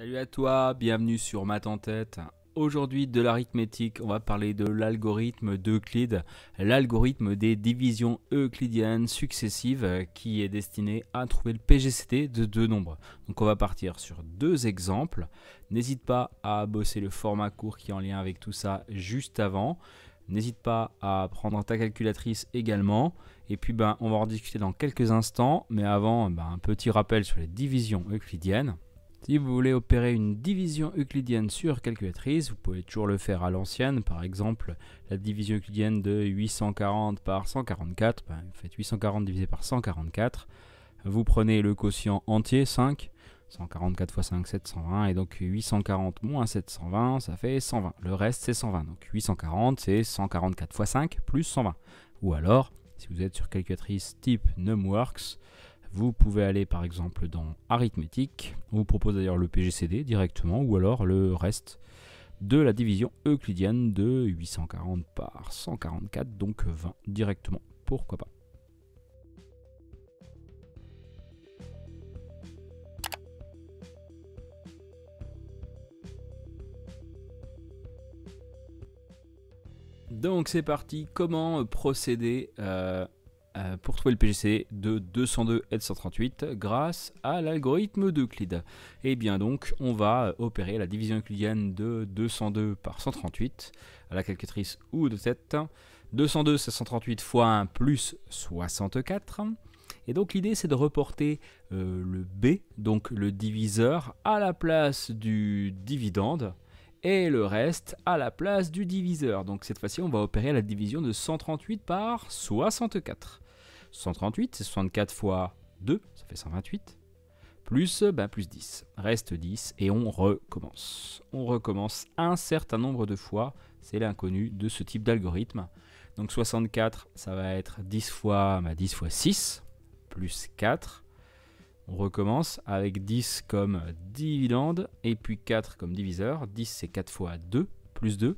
Salut à toi, bienvenue sur Math en tête. Aujourd'hui de l'arithmétique, on va parler de l'algorithme d'Euclide, l'algorithme des divisions euclidiennes successives qui est destiné à trouver le PGCD de deux nombres. Donc on va partir sur deux exemples. N'hésite pas à bosser le format court qui est en lien avec tout ça juste avant. N'hésite pas à prendre ta calculatrice également. Et puis ben, on va en discuter dans quelques instants. Mais avant, ben, un petit rappel sur les divisions euclidiennes. Si vous voulez opérer une division euclidienne sur calculatrice, vous pouvez toujours le faire à l'ancienne. Par exemple, la division euclidienne de 840 par 144, ben, vous faites 840 divisé par 144. Vous prenez le quotient entier, 5. 144 x 5, 720. Et donc 840 moins 720, ça fait 120. Le reste, c'est 120. Donc 840, c'est 144 x 5 plus 120. Ou alors, si vous êtes sur calculatrice type NumWorks, vous pouvez aller par exemple dans arithmétique, on vous propose d'ailleurs le PGCD directement, ou alors le reste de la division euclidienne de 840 par 144, donc 20 directement, pourquoi pas. Donc c'est parti, comment procéder euh, pour trouver le PGC de 202 et de 138 grâce à l'algorithme d'Euclide. Et eh bien donc, on va opérer la division euclidienne de 202 par 138 à la calculatrice ou de tête. 202 c'est 138 fois 1 plus 64. Et donc l'idée c'est de reporter euh, le B, donc le diviseur, à la place du dividende et le reste à la place du diviseur. Donc cette fois-ci, on va opérer la division de 138 par 64. 138, c'est 64 fois 2, ça fait 128. Plus, ben, plus 10. Reste 10 et on recommence. On recommence un certain nombre de fois. C'est l'inconnu de ce type d'algorithme. Donc 64, ça va être 10 fois, 10 ben, fois 6, plus 4. On recommence avec 10 comme dividende et puis 4 comme diviseur. 10 c'est 4 fois 2 plus 2.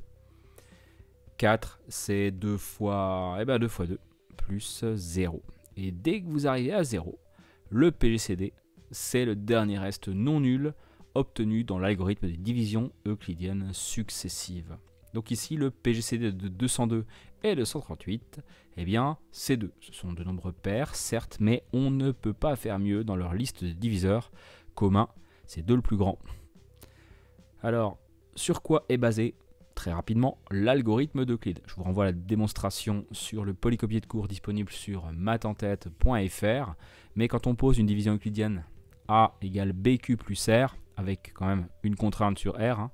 4 c'est 2 fois, eh ben 2 fois 2 plus 0. Et dès que vous arrivez à 0, le PGCD c'est le dernier reste non nul obtenu dans l'algorithme des divisions euclidiennes successives. Donc ici, le PGCD de 202 et de 138, eh bien, c'est 2. Ce sont de nombres pairs, certes, mais on ne peut pas faire mieux dans leur liste de diviseurs communs. C'est 2 le plus grand. Alors, sur quoi est basé très rapidement l'algorithme d'Euclide Je vous renvoie la démonstration sur le polycopier de cours disponible sur mathentête.fr. Mais quand on pose une division euclidienne A égale BQ plus R, avec quand même une contrainte sur R, hein,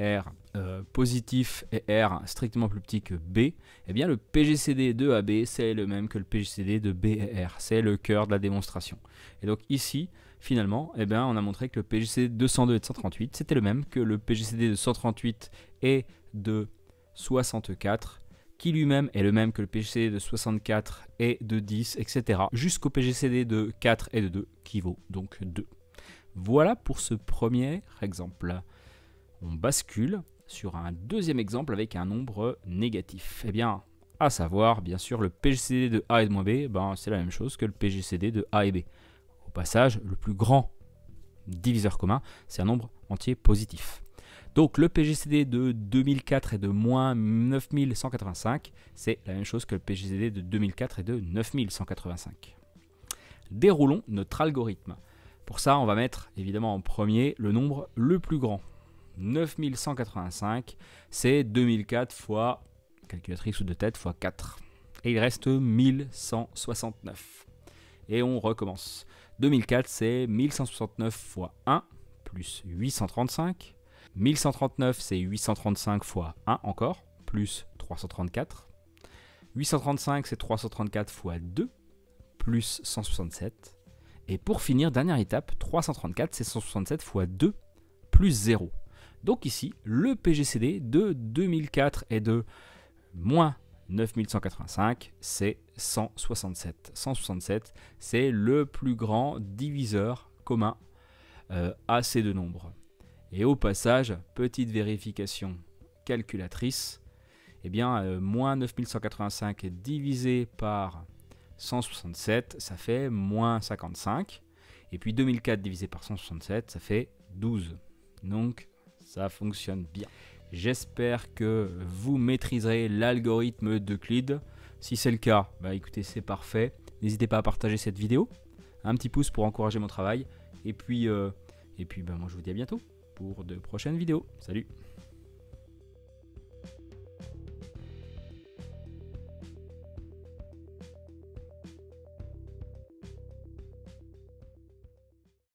R euh, positif et R strictement plus petit que B, eh bien le PGCD de AB c'est le même que le PGCD de B R. C'est le cœur de la démonstration. Et donc ici, finalement, eh bien, on a montré que le PGCD de 202 et de 138 c'était le même que le PGCD de 138 et de 64 qui lui-même est le même que le PGCD de 64 et de 10, etc. Jusqu'au PGCD de 4 et de 2 qui vaut donc 2. Voilà pour ce premier exemple. On bascule sur un deuxième exemple avec un nombre négatif. Eh bien, à savoir, bien sûr, le PGCD de A et de moins B, ben, c'est la même chose que le PGCD de A et B. Au passage, le plus grand diviseur commun, c'est un nombre entier positif. Donc le PGCD de 2004 et de moins 9185, c'est la même chose que le PGCD de 2004 et de 9185. Déroulons notre algorithme. Pour ça, on va mettre évidemment en premier le nombre le plus grand. 9185, c'est 2004 fois, calculatrice ou de tête, fois 4. Et il reste 1169. Et on recommence. 2004, c'est 1169 fois 1, plus 835. 1139, c'est 835 fois 1 encore, plus 334. 835, c'est 334 fois 2, plus 167. Et pour finir, dernière étape, 334, c'est 167 fois 2, plus 0. Donc ici, le PGCD de 2004 est de moins 9185, c'est 167. 167, c'est le plus grand diviseur commun euh, à ces deux nombres. Et au passage, petite vérification calculatrice, eh bien, euh, moins 9185 divisé par 167, ça fait moins 55. Et puis 2004 divisé par 167, ça fait 12. Donc ça fonctionne bien. J'espère que vous maîtriserez l'algorithme d'Euclide. Si c'est le cas, bah écoutez, c'est parfait. N'hésitez pas à partager cette vidéo. Un petit pouce pour encourager mon travail. Et puis, euh, et puis bah, moi je vous dis à bientôt pour de prochaines vidéos. Salut